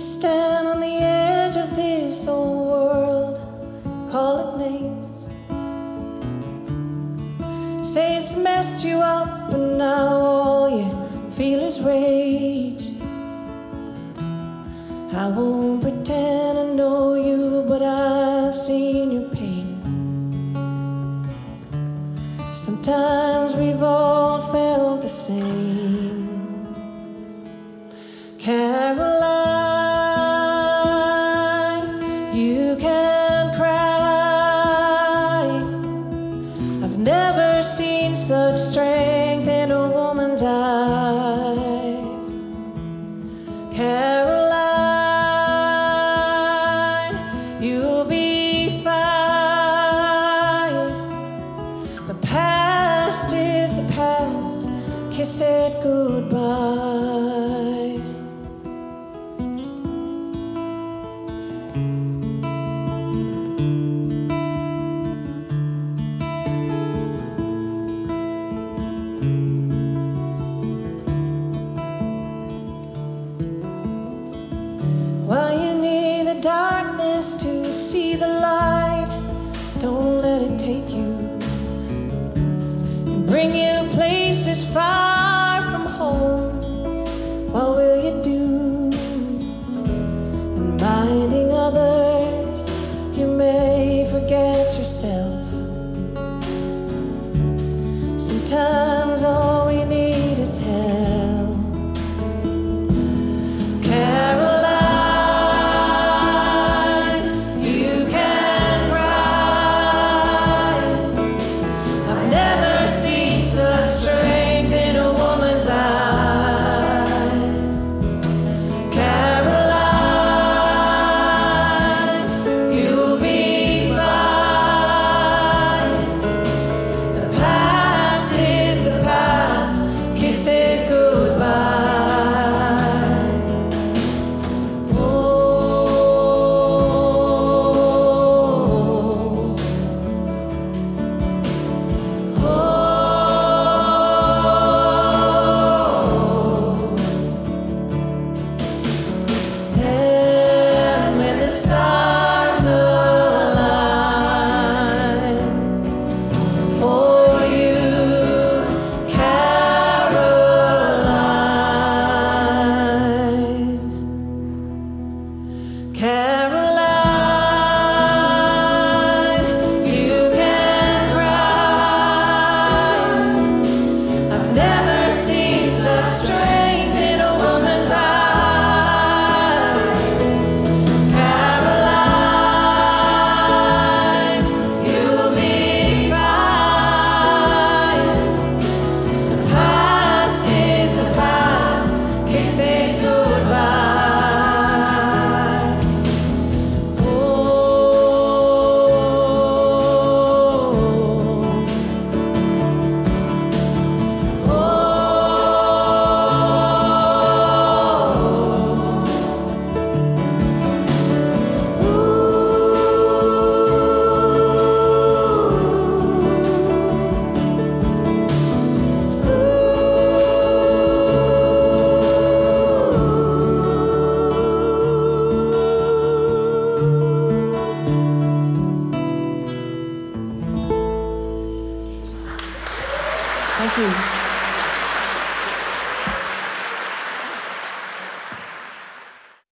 stand on the edge of this old world, call it names. Say it's messed you up, and now all you feel is rage. I won't pretend I know you, but I've seen your pain. Sometimes we've all Kiss said goodbye. While you need the darkness to see the light, don't let it take you 他是